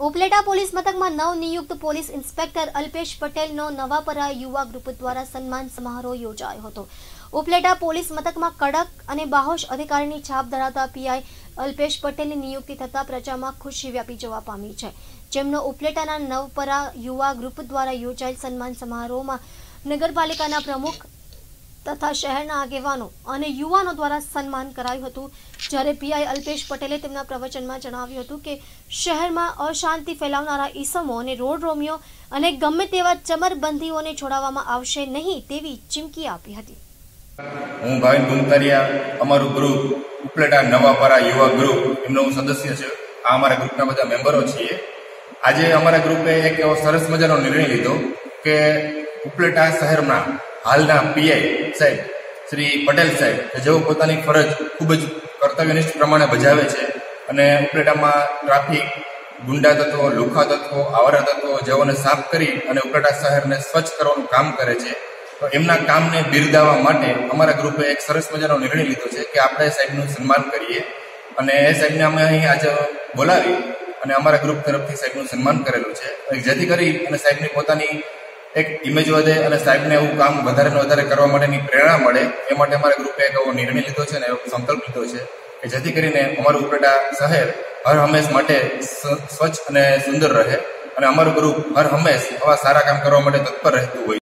Upleta police મથકમાં નવનિયુક્ત police inspector Alpesh પટેલનો નવાપરા યુવા ગ્રુપ દ્વારા સન્માન સમારોહ યોજાયો હતો. ઉપલેટા પોલીસ મથકમાં કડક અને બાહોશ અધિકારીની છાપ ધરાવતા પીઆઈ અલ્પેશ પટેલની નિયુક્તિ થતા પ્રજામાં ખુશી વ્યાપી જવા પામી છે. જેમનો ઉપલેટાના નવપરા યુવા ગ્રુપ દ્વારા યોજાયેલ સન્માન સમારોહમાં નગરપાલિકાના પ્રમુખ તથા શહેરના આગેવાનો અને યુવાનો દ્વારા સન્માન કરાયું હતું. જ્યારે પીઆઈ અલ્પેશ પટેલે તેમના પ્રવચનમાં જણાવ્યું હતું કે, શહેરમાં અશાંતિ ફેલાવનારા ઈસમો અને રોડ રોમિયો અને ગમે તેવા ચમરબંધીઓને છોડાવવામાં આવશે નહીં તેવી ચીમકી આપી હતી. હું ભાવિન ગુમતારિયા અમારું ગ્રુપ ઉપલેટા નવાપરા યુવા ગ્રુપ એમનો હું સદસ્ય છું. આ અમારા ગ્રુપના બધા મેમ્બરો છીએ. આજે અમારા ગ્રુપે એક એવો સરસ મજાનો નિર્ણય લીધો કે ઉપલેટા શહેરના હાલના પીઆઈ સાહેબ, શ્રી પટેલ સાહેબ, કે જેઓ પોતાની ફરજ ખૂબ જ કર્તવ્યનિષ્ઠ પ્રમાણે બજાવે છે અને ઉપલેટામાં ટ્રાફિક, ગુંડા તત્વો, લુખા તત્વો, આવારા તત્વો જેઓને સાફ કરી અને ઉપલેટા શહેરને સ્વચ્છ કરવાનું કામ કરે છે, તો એમના કામને બિરદાવવા માટે અમારા ગ્રુપે એક સરસ મજાનો નિર્ણય લીધો છે કે આપણે સાહેબનું સન્માન કરીએ અને એ સાહેબને અમે અહીં આજે બોલાવી અને અમારા ગ્રુપ તરફથી સાહેબનું સન્માન કરેલું છે. જેથી કરી અને સાહેબની પોતાની એક ઇમેજ વધે અને સાહેબને એવું કામ વધારે ને વધારે કરવા માટેની પ્રેરણા મળે, એ માટે અમારા ગ્રુપે એક એવો નિર્ણય લીધો છે અને એવો સંકલ્પ લીધો છે કે જેથી કરીને અમારું ઉપરેટા શહેર હર હંમેશ માટે સ્વચ્છ અને સુંદર રહે અને અમારું ગ્રુપ હર હંમેશ આવા સારા કામ કરવા માટે તત્પર રહેતું હોય.